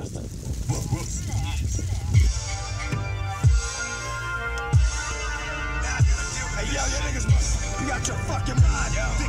Hey, yo, you niggas, you got your fucking mind. Yo.